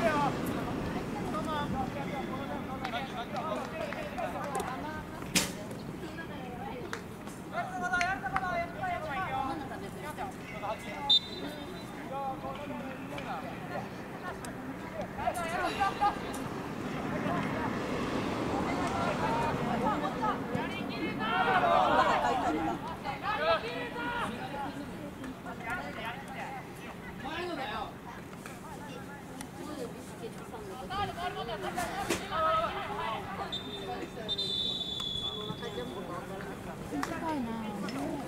对啊。